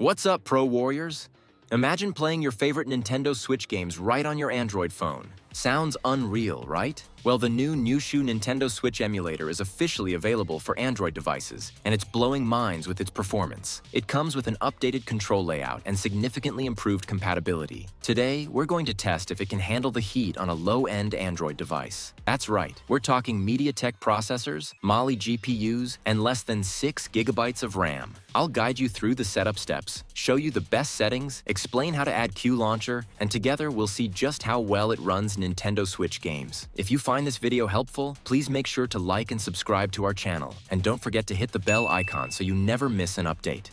What's up, Pro Warriors? Imagine playing your favorite Nintendo Switch games right on your Android phone. Sounds unreal, right? Well, the new Nyushu Nintendo Switch emulator is officially available for Android devices, and it's blowing minds with its performance. It comes with an updated control layout and significantly improved compatibility. Today, we're going to test if it can handle the heat on a low-end Android device. That's right, we're talking MediaTek processors, Mali GPUs, and less than 6 gigabytes of RAM. I'll guide you through the setup steps, show you the best settings, explain how to add Q Launcher, and together we'll see just how well it runs Nintendo Switch games. If you find this video helpful, please make sure to like and subscribe to our channel, and don't forget to hit the bell icon so you never miss an update.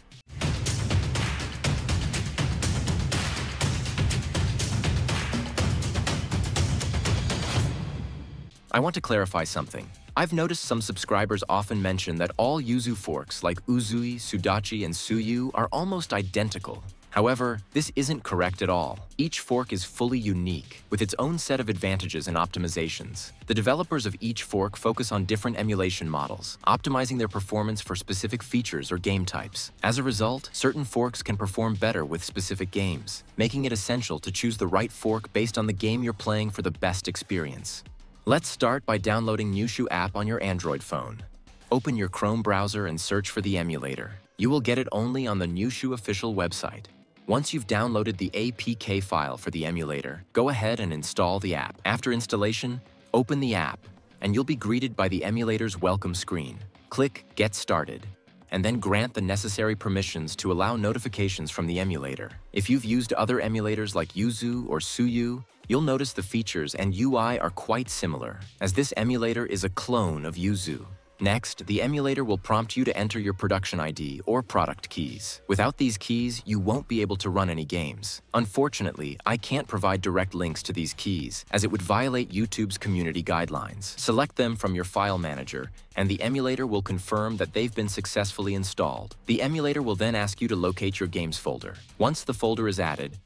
I want to clarify something. I've noticed some subscribers often mention that all Yuzu forks like Uzuy, Sudachi, and Suyu are almost identical, However, this isn't correct at all. Each fork is fully unique, with its own set of advantages and optimizations. The developers of each fork focus on different emulation models, optimizing their performance for specific features or game types. As a result, certain forks can perform better with specific games, making it essential to choose the right fork based on the game you're playing for the best experience. Let's start by downloading Nyushu app on your Android phone. Open your Chrome browser and search for the emulator. You will get it only on the Nyushu official website. Once you've downloaded the APK file for the emulator, go ahead and install the app. After installation, open the app, and you'll be greeted by the emulator's welcome screen. Click Get Started, and then grant the necessary permissions to allow notifications from the emulator. If you've used other emulators like Yuzu or Suyu, you'll notice the features and UI are quite similar, as this emulator is a clone of Yuzu. Next, the emulator will prompt you to enter your production ID or product keys. Without these keys, you won't be able to run any games. Unfortunately, I can't provide direct links to these keys, as it would violate YouTube's community guidelines. Select them from your file manager, and the emulator will confirm that they've been successfully installed. The emulator will then ask you to locate your games folder. Once the folder is added,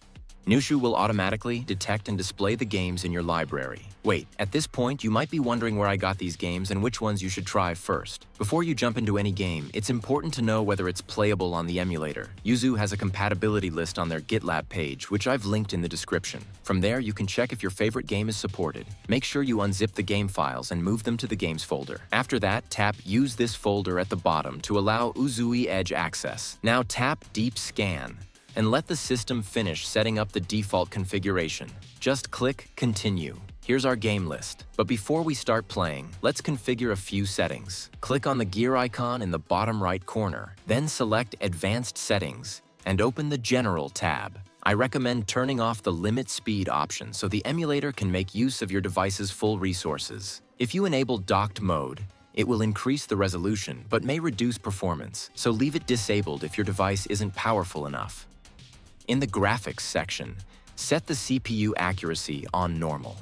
Nyushu will automatically detect and display the games in your library. Wait, at this point, you might be wondering where I got these games and which ones you should try first. Before you jump into any game, it's important to know whether it's playable on the emulator. Yuzu has a compatibility list on their GitLab page, which I've linked in the description. From there, you can check if your favorite game is supported. Make sure you unzip the game files and move them to the games folder. After that, tap Use this folder at the bottom to allow Uzuy Edge access. Now tap Deep Scan and let the system finish setting up the default configuration. Just click Continue. Here's our game list. But before we start playing, let's configure a few settings. Click on the gear icon in the bottom right corner, then select Advanced Settings and open the General tab. I recommend turning off the limit speed option so the emulator can make use of your device's full resources. If you enable docked mode, it will increase the resolution but may reduce performance, so leave it disabled if your device isn't powerful enough. In the Graphics section, set the CPU accuracy on normal.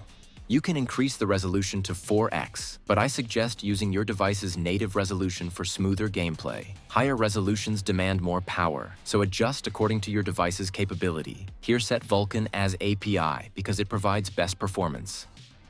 You can increase the resolution to 4x, but I suggest using your device's native resolution for smoother gameplay. Higher resolutions demand more power, so adjust according to your device's capability. Here set Vulkan as API because it provides best performance.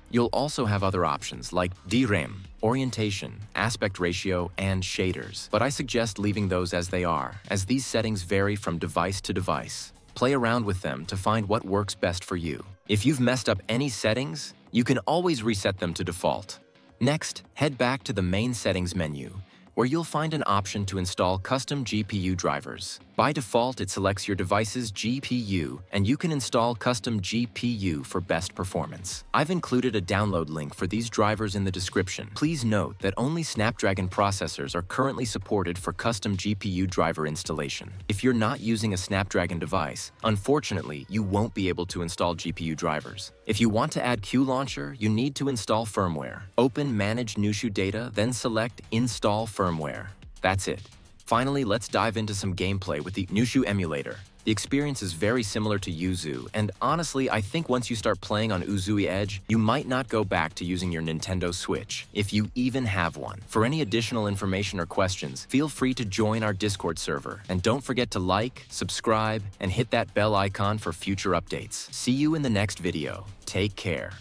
You'll also have other options like DRAM, orientation, aspect ratio, and shaders, but I suggest leaving those as they are, as these settings vary from device to device. Play around with them to find what works best for you. If you've messed up any settings, you can always reset them to default. Next, head back to the main settings menu where you'll find an option to install custom GPU drivers. By default, it selects your device's GPU, and you can install custom GPU for best performance. I've included a download link for these drivers in the description. Please note that only Snapdragon processors are currently supported for custom GPU driver installation. If you're not using a Snapdragon device, unfortunately, you won't be able to install GPU drivers. If you want to add Q Launcher, you need to install firmware. Open Manage Nyushu Data, then select Install firmware. That's it. Finally, let's dive into some gameplay with the Nyushu emulator. The experience is very similar to Yuzu, and honestly, I think once you start playing on Uzuy Edge, you might not go back to using your Nintendo Switch, if you even have one. For any additional information or questions, feel free to join our Discord server, and don't forget to like, subscribe, and hit that bell icon for future updates. See you in the next video. Take care.